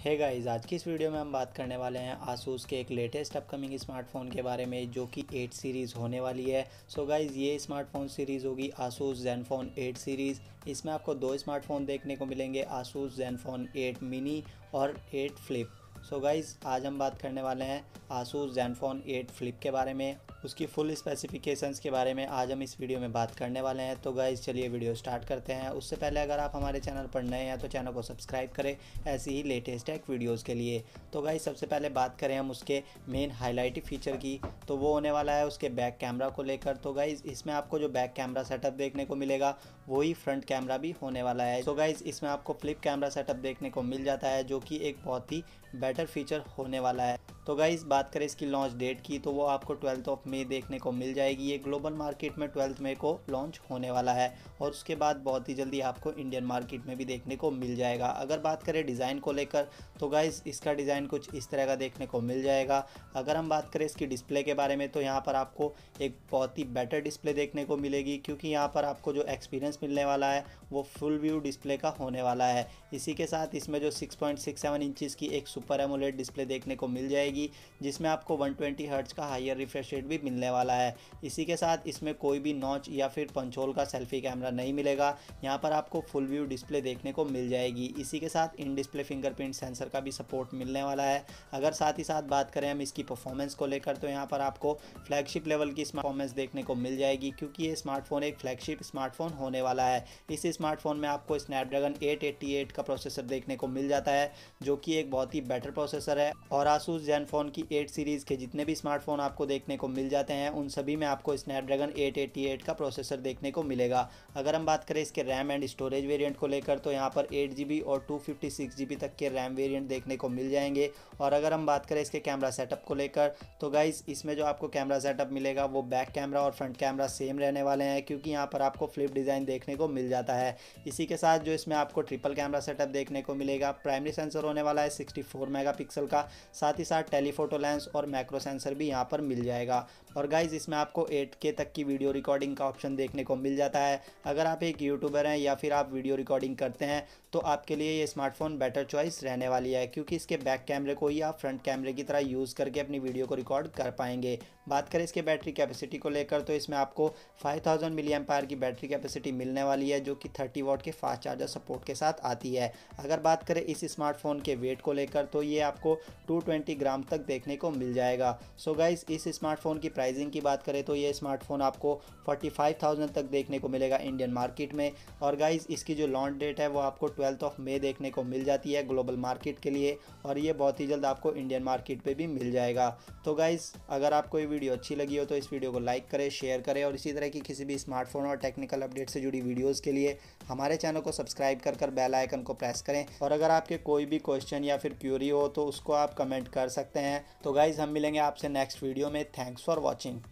है गाइस आज की इस वीडियो में हम बात करने वाले हैं आसूस के एक लेटेस्ट अपकमिंग स्मार्टफ़ोन के बारे में, जो कि 8 सीरीज़ होने वाली है। सो so गाइस ये स्मार्टफ़ोन सीरीज़ होगी आसूस जैनफोन 8 सीरीज़ इसमें आपको दो स्मार्टफ़ोन देखने को मिलेंगे आसूस जैनफोन 8 मिनी और 8 फ्लिप सो so गाइज़ आज हम बात करने वाले हैं आसूस जैनफोन 8 फ्लिप के बारे में उसकी फुल स्पेसिफिकेशंस के बारे में आज हम इस वीडियो में बात करने वाले हैं। तो गाइज़ चलिए वीडियो स्टार्ट करते हैं। उससे पहले अगर आप हमारे चैनल पर नए हैं तो चैनल को सब्सक्राइब करें ऐसी ही लेटेस्ट टेक वीडियोज़ के लिए। तो गाइज़ सबसे पहले बात करें हम उसके मेन हाईलाइट फीचर की। तो वो होने वाला है उसके बैक कैमरा को लेकर। तो गाइज़ इसमें आपको जो बैक कैमरा सेटअप देखने को मिलेगा, वही फ्रंट कैमरा भी होने वाला है। तो गाइज़ इसमें आपको फ्लिप कैमरा सेटअप देखने को मिल जाता है, जो कि एक बहुत ही बेटर फीचर होने वाला है। तो गाइज़ बात करें इसकी लॉन्च डेट की तो वो आपको ट्वेल्थ ऑफ़ मई देखने को मिल जाएगी। ये ग्लोबल मार्केट में ट्वेल्थ मई को लॉन्च होने वाला है और उसके बाद बहुत ही जल्दी आपको इंडियन मार्केट में भी देखने को मिल जाएगा। अगर बात करें डिज़ाइन को लेकर तो गाइज़ इसका डिज़ाइन कुछ इस तरह का देखने को मिल जाएगा। अगर हम बात करें इसकी डिस्प्ले के बारे में तो यहाँ पर आपको एक बहुत ही बेटर डिस्प्ले देखने को मिलेगी, क्योंकि यहाँ पर आपको जो एक्सपीरियंस मिलने वाला है, वो फुल व्यू डिस्प्ले का होने वाला है। इसी के साथ इसमें जो 6.67 इंचज़ की एक सुपर एमोलेड डिस्प्ले देखने को मिल जाएगी, जिसमें आपको 120 ट्वेंटी हर्ट्स का हायर रिफ्रेश रेट भी मिलने वाला है। इसी के साथ इसमें कोई भी नॉच या फिर पंचोल का सेल्फी कैमरा नहीं मिलेगा। यहाँ पर आपको फुल व्यू डिस्प्ले देखने को मिल जाएगी। इसी के साथ इन डिस्प्ले फिंगरप्रिंट सेंसर का भी सपोर्ट मिलने वाला है। अगर साथ ही साथ बात करें हम इसकी परफॉर्मेंस को लेकर तो यहाँ पर आपको फ्लैगशिप लेवल की परफॉर्मेंस देखने को मिल जाएगी, क्योंकि ये स्मार्टफ़ोन एक फ्लैगशिप स्मार्टफ़ोन होने वाला है। इस स्मार्टफ़ोन में आपको स्नैपड्रैगन 888 का प्रोसेसर देखने को मिल जाता है, जो कि एक बहुत ही बेटर प्रोसेसर है। और आसूस जैनफोन की 8 सीरीज़ के जितने भी स्मार्टफ़ोन आपको देखने को मिल जाते हैं, उन सभी में आपको स्नैपड्रैगन 888 का प्रोसेसर देखने को मिलेगा। अगर हम बात करें इसके रैम एंड स्टोरेज वेरिएंट को लेकर तो यहाँ पर एट और टू तक के रैम वेरियंट देखने को मिल जाएँगे। और अगर हम बात करें इसके कैमरा सेटअप को लेकर तो गाइज़ इसमें जो आपको कैमरा सेटअप मिलेगा, वो बैक कैमरा और फ्रंट कैमरा सेम रहने वाले हैं, क्योंकि यहाँ पर आपको फ्लिप डिज़ाइन देखने को मिल जाता है। इसी के साथ जो इसमें आपको ट्रिपल कैमरा सेटअप देखने को मिलेगा। प्राइमरी सेंसर होने वाला है 64 मेगापिक्सल का। साथ ही साथ टेलीफोटो लेंस और मैक्रो सेंसर भी यहाँ पर मिल जाएगा। और गाइज़ इसमें आपको 8K तक की वीडियो रिकॉर्डिंग का ऑप्शन देखने को मिल जाता है। अगर आप एक यूट्यूबर हैं या फिर आप वीडियो रिकॉर्डिंग करते हैं तो आपके लिए ये स्मार्टफ़ोन बेटर चॉइस रहने वाली है, क्योंकि इसके बैक कैमरे को ही आप फ्रंट कैमरे की तरह यूज़ करके अपनी वीडियो को रिकॉर्ड कर पाएँगे। बात करें इसके बैटरी कैपेसिटी को लेकर तो इसमें आपको 5000 थाउज़ेंड मिली की बैटरी कैपेसिटी मिलने वाली है, जो कि 30 वॉट के फास्ट चार्जर सपोर्ट के साथ आती है। अगर बात करें इस स्मार्टफ़ोन के वेट को लेकर तो ये आपको 220 ग्राम तक देखने को मिल जाएगा। सो गाइज़ इस स्मार्टफ़ोन की प्राइसिंग की बात करें तो ये स्मार्टफ़ोन आपको 45,000 तक देखने को मिलेगा इंडियन मार्केट में। और गाइज़ इसकी जो लॉन्च डेट है वो आपको ट्वेल्थ ऑफ़ मे देखने को मिल जाती है ग्लोबल मार्केट के लिए और ये बहुत ही जल्द आपको इंडियन मार्केट पर भी मिल जाएगा। तो गाइज़ अगर आपको ये वीडियो अच्छी लगी हो तो इस वीडियो को लाइक करें शेयर करें और इसी तरह की किसी भी स्मार्टफ़ोन और टेक्निकल अपडेट से जुड़ी वीडियोज़ के लिए हमारे चैनल को सब्सक्राइब कर कर बेल आइकन को प्रेस करें। और अगर आपके कोई भी क्वेश्चन या फिर क्यूरी हो तो उसको आप कमेंट कर सकते हैं। तो गाइज़ हम मिलेंगे आपसे नेक्स्ट वीडियो में। Thanks for watching.